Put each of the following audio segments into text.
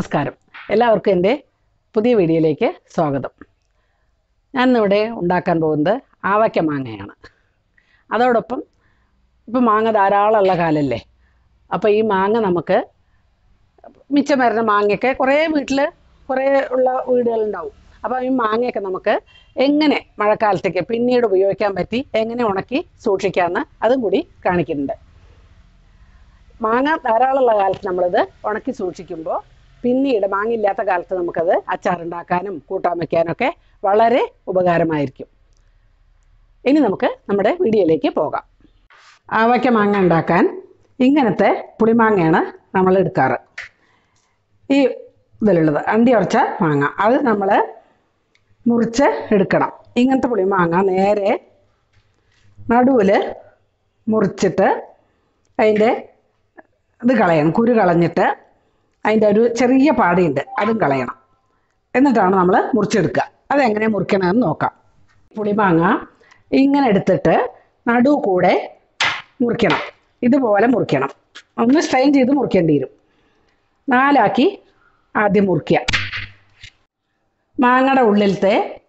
നമസ്കാരം. എല്ലാവർക്കും എന്റെ പുതിയ വീഡിയോയിലേക്ക് സ്വാഗതം. ഞാൻ ഇന്നിവിടെ ഉണ്ടാക്കാൻ പോകുന്നത് ആവയ്ക്ക മാങ്ങയാണ്. അതോടൊപ്പം ഇപ്പം മാങ്ങ ധാരാളമുള്ള കാലല്ലേ? അപ്പോൾ ഈ മാങ്ങ നമുക്ക് മിച്ചം വരുന്ന മാങ്ങയൊക്കെ കുറേ വീട്ടിൽ കുറേ ഉള്ള വീടുകളുണ്ടാവും. അപ്പോൾ ഈ മാങ്ങയൊക്കെ നമുക്ക് എങ്ങനെ മഴക്കാലത്തേക്ക് പിന്നീട് ഉപയോഗിക്കാൻ പറ്റി എങ്ങനെ ഉണക്കി സൂക്ഷിക്കാമെന്ന് അതും കൂടി കാണിക്കുന്നുണ്ട്. മാങ്ങ ധാരാളമുള്ള കാലത്ത് നമ്മളിത് ഉണക്കി സൂക്ഷിക്കുമ്പോൾ പിന്നീട് മാങ്ങില്ലാത്ത കാലത്ത് നമുക്കത് അച്ചാറുണ്ടാക്കാനും കൂട്ടാൻ വയ്ക്കാനും ഒക്കെ വളരെ ഉപകാരമായിരിക്കും. ഇനി നമുക്ക് നമ്മുടെ വീഡിയോയിലേക്ക് പോകാം. ആവയ്ക്ക മാങ്ങ ഉണ്ടാക്കാൻ ഇങ്ങനത്തെ പുളിമാങ്ങയാണ് നമ്മൾ എടുക്കാറ്. ഈ ഇതിലുള്ളത് അണ്ടി ഉറച്ച മാങ്ങ അത് നമ്മൾ മുറിച്ച് എടുക്കണം. ഇങ്ങനത്തെ പുളിമാങ്ങ നേരെ നടുവിൽ മുറിച്ചിട്ട് അതിന്റെ ഇത് കളയണം കുരു കളഞ്ഞിട്ട് അതിന്റെ ഒരു ചെറിയ പാടയുണ്ട്. അതും കളയണം. എന്നിട്ടാണ് നമ്മൾ മുറിച്ചെടുക്കുക. അതെങ്ങനെ മുറിക്കണമെന്ന് നോക്കാം. പുളിമാങ്ങ ഇങ്ങനെ എടുത്തിട്ട് നടു കൂടെ മുറിക്കണം. ഇതുപോലെ മുറിക്കണം. ഒന്ന് സ്ട്രെയിൻ ചെയ്ത് മുറിക്കേണ്ടി വരും. നാലാക്കി ആദ്യം മുറിക്കുക. മാങ്ങയുടെ ഉള്ളിലത്തെ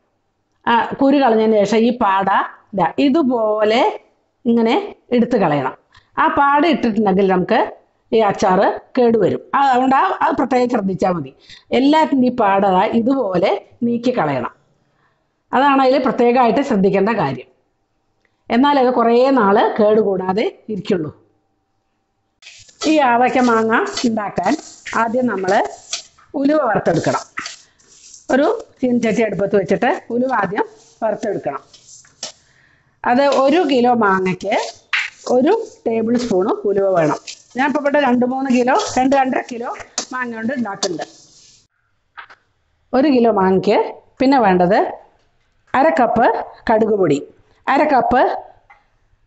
കുരു കളഞ്ഞതിന് ശേഷം ഈ പാട ഇതാ ഇതുപോലെ ഇങ്ങനെ എടുത്ത് കളയണം. ആ പാട ഇട്ടിട്ടുണ്ടെങ്കിൽ നമുക്ക് ഈ അച്ചാറ് കേടുവരും. അതുകൊണ്ട് ആ അത് പ്രത്യേകം ശ്രദ്ധിച്ചാൽ മതി. എല്ലാത്തിന്റെ ഈ പാട ഇതുപോലെ നീക്കി കളയണം. അതാണ് അതിൽ പ്രത്യേകമായിട്ട് ശ്രദ്ധിക്കേണ്ട കാര്യം. എന്നാൽ അത് കുറേ നാൾ കേടുകൂടാതെ ഇരിക്കുള്ളൂ. ഈ ആവയ്ക്ക മാങ്ങ ഉണ്ടാക്കാൻ ആദ്യം നമ്മൾ ഉലുവ വറുത്തെടുക്കണം. ഒരു ചീനച്ചട്ടി അടുപ്പത്ത് വെച്ചിട്ട് ഉലുവ ആദ്യം വറുത്തെടുക്കണം. അത് ഒരു കിലോ മാങ്ങയ്ക്ക് ഒരു ടേബിൾ സ്പൂണ് ഉലുവ വേണം. ഞാൻ ഇപ്പോൾ ഇവിടെ രണ്ട് മൂന്ന് കിലോ രണ്ട് രണ്ടര കിലോ മാങ്ങ കൊണ്ട് ഉണ്ടാക്കുന്നുണ്ട്. ഒരു കിലോ മാങ്ങയ്ക്ക് പിന്നെ വേണ്ടത് അര കപ്പ് കടുക് പൊടി അര കപ്പ്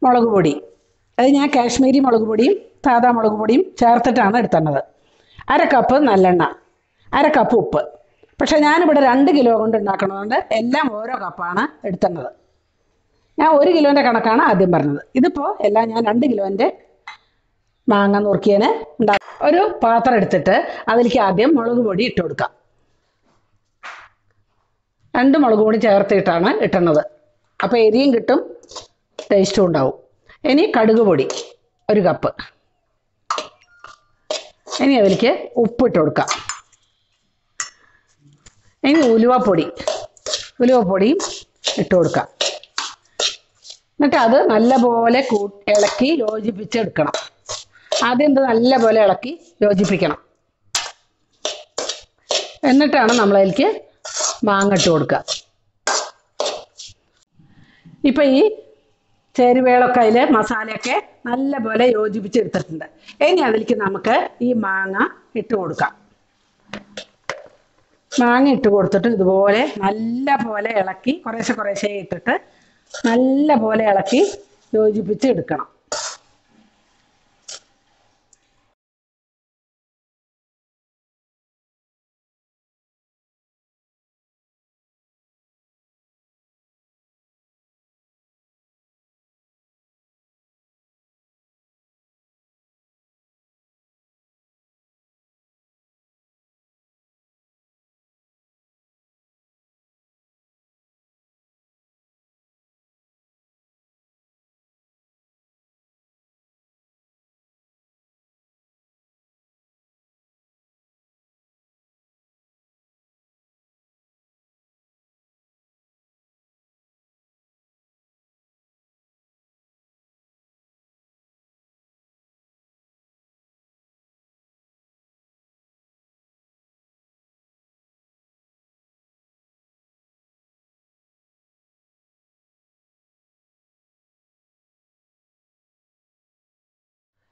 മുളക് പൊടി. അത് ഞാൻ കാശ്മീരി മുളക് പൊടിയും സാധാ മുളക് പൊടിയും ചേർത്തിട്ടാണ് എടുത്തേണ്ടത് അര കപ്പ് നല്ലെണ്ണ അര കപ്പ് ഉപ്പ്. പക്ഷേ ഞാനിവിടെ രണ്ട് കിലോ കൊണ്ട് ഉണ്ടാക്കണതുകൊണ്ട് എല്ലാം ഓരോ കപ്പാണ് എടുത്തേണ്ടത് ഞാൻ ഒരു കിലോന്റെ കണക്കാണ് ആദ്യം പറഞ്ഞത്. ഇതിപ്പോൾ എല്ലാം ഞാൻ രണ്ട് കിലോന്റെ മാങ്ങ നുറുക്കിയതിന് ഉണ്ടാക്കുക ഒരു പാത്രം എടുത്തിട്ട് അതിലേക്ക് ആദ്യം മുളക് പൊടി ഇട്ട് കൊടുക്കാം. രണ്ട് മുളക് പൊടി ചേർത്തിട്ടാണ് ഇട്ടുന്നത്. അപ്പോൾ എരിയും കിട്ടും ടേസ്റ്റും ഉണ്ടാവും. ഇനി കടുക് പൊടി ഒരു കപ്പ്. ഇനി അതിലേക്ക് ഉപ്പിട്ട് കൊടുക്കാം. ഇനി ഉലുവപ്പൊടി ഉലുവപ്പൊടിയും ഇട്ട് കൊടുക്കാം. എന്നിട്ട് അത് നല്ലപോലെ ഇളക്കി യോജിപ്പിച്ചെടുക്കണം. ആദ്യം ഇത് നല്ലപോലെ ഇളക്കി യോജിപ്പിക്കണം. എന്നിട്ടാണ് നമ്മൾ നമ്മളതിലേക്ക് മാങ്ങ ഇട്ട് കൊടുക്കുക. ഇപ്പം ഈ ചേരുവകളൊക്കെ അതിൽ മസാലയൊക്കെ നല്ലപോലെ യോജിപ്പിച്ചെടുത്തിട്ടുണ്ട്. ഇനി അതിലേക്ക് നമുക്ക് ഈ മാങ്ങ ഇട്ട് കൊടുക്കാം. മാങ്ങ ഇട്ട് കൊടുത്തിട്ട് ഇതുപോലെ നല്ല പോലെ ഇളക്കി കുറേശ്ശെ കുറേശ്ശെ ഇട്ടിട്ട് നല്ല പോലെ ഇളക്കി യോജിപ്പിച്ച് എടുക്കണം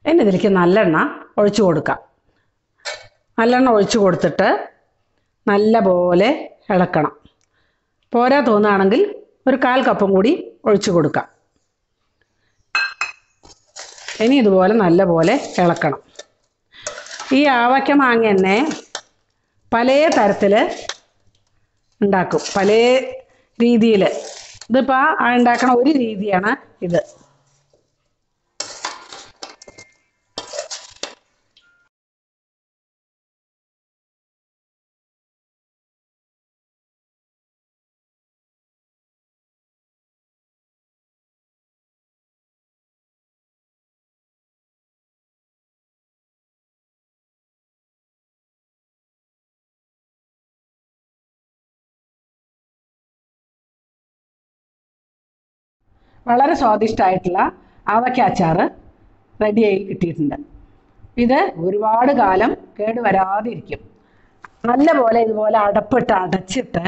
ഇനി ഇതിലേക്ക് നല്ലെണ്ണ ഒഴിച്ചു കൊടുക്കാം. നല്ലെണ്ണ ഒഴിച്ചു കൊടുത്തിട്ട് നല്ല പോലെ ഇളക്കണം പോരാ തോന്നുകയാണെങ്കിൽ ഒരു കാൽ കപ്പും കൂടി ഒഴിച്ചു കൊടുക്കാം. ഇനി ഇതുപോലെ നല്ല പോലെ ഇളക്കണം. ഈ ആവയ്ക്ക മാങ്ങ തന്നെ പല തരത്തിൽ ഉണ്ടാക്കും. പല രീതിയിൽ ഇതിപ്പോൾ ഉണ്ടാക്കണ ഒരു രീതിയാണ് ഇത്. വളരെ സ്വാദിഷ്ടമായിട്ടുള്ള ആവയ്ക്ക അച്ചാർ റെഡിയായി കിട്ടിയിട്ടുണ്ട്. ഇത് ഒരുപാട് കാലം കേടുവരാതിരിക്കും നല്ലപോലെ ഇതുപോലെ അടപ്പിട്ട് അടച്ചിട്ട്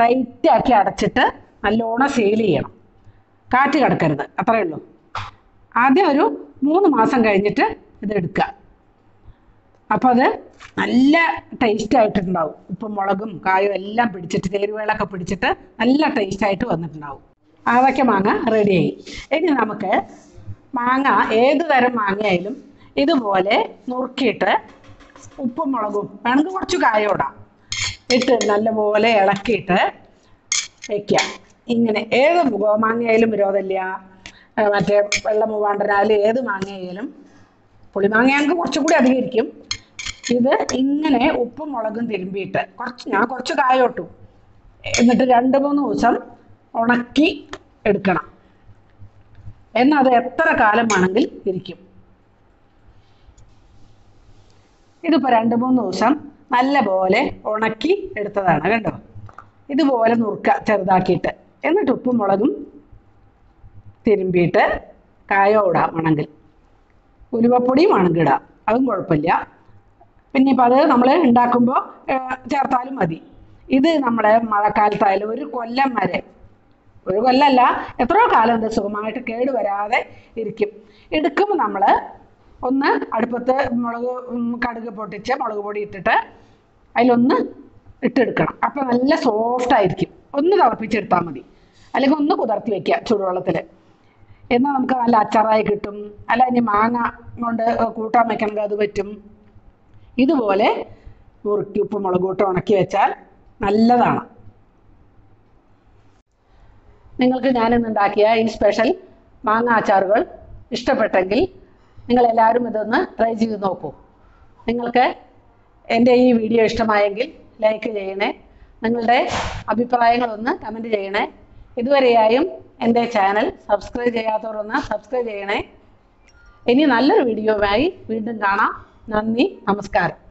ടൈറ്റാക്കി അടച്ചിട്ട് നല്ലോണം സെയിൽ ചെയ്യണം. കാറ്റ് കിടക്കരുത് അത്രയേ ഉള്ളൂ. ആദ്യം ഒരു മൂന്ന് മാസം കഴിഞ്ഞിട്ട് ഇത് എടുക്കുക അപ്പോൾ അത് നല്ല ടേസ്റ്റ് ആയിട്ടുണ്ടാവും. ഉപ്പും മുളകും കായും എല്ലാം പിടിച്ചിട്ട് ചേരുവകളൊക്കെ പിടിച്ചിട്ട് നല്ല ടേസ്റ്റ് ആയിട്ട് വന്നിട്ടുണ്ടാവും. ആവയ്ക്ക മാങ്ങ റെഡിയായി ഇനി നമുക്ക് മാങ്ങ ഏത് തരം മാങ്ങയായാലും ഇതുപോലെ നുറുക്കിയിട്ട് ഉപ്പും മുളകും വേണമെങ്കിൽ കുറച്ച് കായോടാം ഇട്ട് നല്ലപോലെ ഇളക്കിയിട്ട് വെക്കുക. ഇങ്ങനെ ഏത് മാങ്ങയായാലും വിരോധമില്ല മറ്റേ വെള്ള മൂവാണ്ടനായാലും ഏത് മാങ്ങയായാലും പുളിമാങ്ങയാണെങ്കിൽ കുറച്ചും കൂടി അധികം ഇരിക്കും ഇത് ഇങ്ങനെ ഉപ്പും മുളകും തിരുമ്പിയിട്ട് കുറച്ച് ഞാൻ കുറച്ച് കായോട്ടു എന്നിട്ട് രണ്ട് മൂന്ന് ദിവസം ഉണക്കി എടുക്കണം. എന്നാൽ അത് എത്ര കാലം വേണമെങ്കിൽ ഇരിക്കും. ഇതിപ്പോൾ രണ്ട് മൂന്ന് ദിവസം നല്ല പോലെ ഉണക്കി എടുത്തതാണ് കണ്ടോ? ഇതുപോലെ നുറുക്ക ചെറുതാക്കിയിട്ട്. എന്നിട്ട് ഉപ്പും മുളകും തിരുമ്പിയിട്ട് കായോ ഇടാം വേണമെങ്കിൽ. ഉലുവപ്പൊടിയും വേണമെങ്കിൽ ഇടാം. അതും കുഴപ്പമില്ല. പിന്നെ ഇപ്പം അത് നമ്മൾ ഉണ്ടാക്കുമ്പോൾ ചേർത്താലും മതി. ഇത് നമ്മുടെ മഴക്കാലത്തായാലും ഒരു കൊല്ലം വരെ ഒരു കൊല്ലല്ല എത്രയോ കാലം ഇത് സുഖമായിട്ട് കേട് വരാതെ ഇരിക്കും. എടുക്കുമ്പോൾ നമ്മൾ ഒന്ന് അടുപ്പത്ത് മുളക് കടുക് പൊട്ടിച്ച് മുളക് പൊടി ഇട്ടിട്ട് അതിലൊന്ന് ഇട്ടെടുക്കണം. അപ്പം നല്ല സോഫ്റ്റ് ആയിരിക്കും. ഒന്ന് തിളപ്പിച്ചെടുത്താൽ മതി. അല്ലെങ്കിൽ ഒന്ന് കുതിർത്തി വെക്കുക ചൂടുവെള്ളത്തിൽ എന്നാൽ നമുക്ക് നല്ല അച്ചാറായി കിട്ടും. അല്ല ഇനി മാങ്ങ കൊണ്ട് കൂട്ടാൻ വെക്കണമെങ്കിൽ അത് പറ്റും. ഇതുപോലെ മുറുക്കി ഉപ്പ് മുളക് കൂട്ട് ഉണക്കി വെച്ചാൽ നല്ലതാണ്. നിങ്ങൾക്ക് ഞാനിന്ന് ഉണ്ടാക്കിയ ഈ സ്പെഷ്യൽ മാങ്ങ അച്ചാറുകൾ ഇഷ്ടപ്പെട്ടെങ്കിൽ നിങ്ങൾ എല്ലാവരും ഇതൊന്ന് ട്രൈ ചെയ്ത് നോക്കൂ. നിങ്ങൾക്ക് എന്റെ ഈ വീഡിയോ ഇഷ്ടമായെങ്കിൽ ലൈക്ക് ചെയ്യണേ. നിങ്ങളുടെ അഭിപ്രായങ്ങളൊന്ന് കമന്റ് ചെയ്യണേ. ഇതുവരെയായും എന്റെ ചാനൽ സബ്സ്ക്രൈബ് ചെയ്യാത്തവരൊന്ന് സബ്സ്ക്രൈബ് ചെയ്യണേ. ഇനി നല്ലൊരു വീഡിയോയുമായി വീണ്ടും കാണാം. നന്ദി നമസ്കാരം.